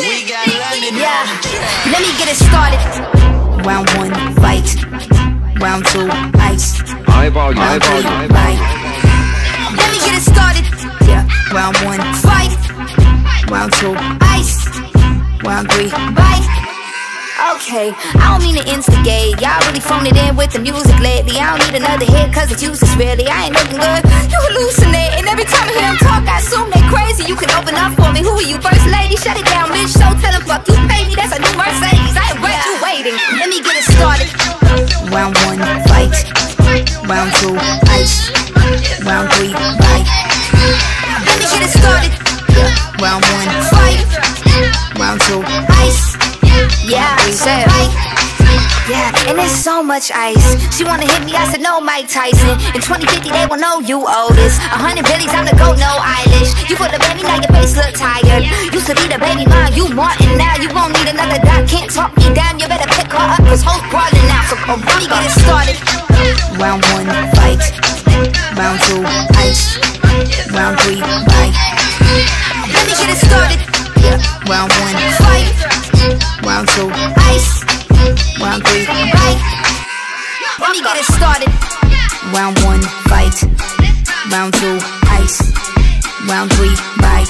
Yeah, let me get it started. Round one, fight. Round two, ice. High volume, high Round three, volume. bite. Let me get it started. Yeah. Round one, fight. Round two, ice. Round three, bite. Okay, I don't mean to instigate. Y'all really phoned it in with the music lately. I don't need another hit, cause it's useless really. I ain't looking good. Are you, first lady? Shut it down, bitch. So tell them fuck you pay me. That's a new Mercedes. I ain't wait, you waiting. Let me get it started. Round one, fight. Round two, ice. Round three, bite. Let me get it started. Round one, fight. Round two, ice. Yeah, said right. Yeah, and there's so much ice. She wanna hit me, I said no, Mike Tyson. In 2050, they will know you oldest. A hundred billies, I'm the go, no eyelash. You put the baby, now your face look tired. Used to be the baby mom, you Martin now. You won't need another doc, can't talk me down. You better pick her up, cause hoes brawling now. So oh, let me get it started. Round one, fight. Round two, ice. Round three, bite. Let me get it started. Round one, fight. Round two, me get it started. Round one, fight. Round two, ice. Round three, bite.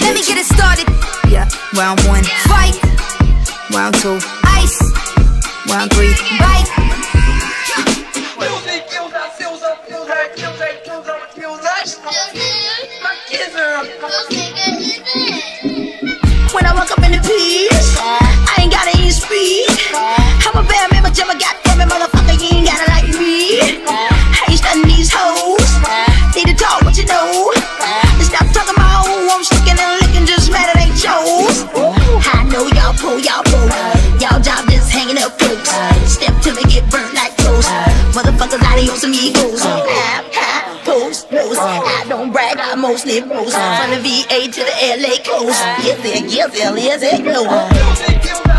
Let me get it started. Yeah. Round one, fight. Round two, ice. Round three, bite. Motherfuckers out of some egos. Ah, ah, Post, post. I don't brag, I mostly boast. From the VA to the LA coast. Get there, yes, there, let's go. music kills us.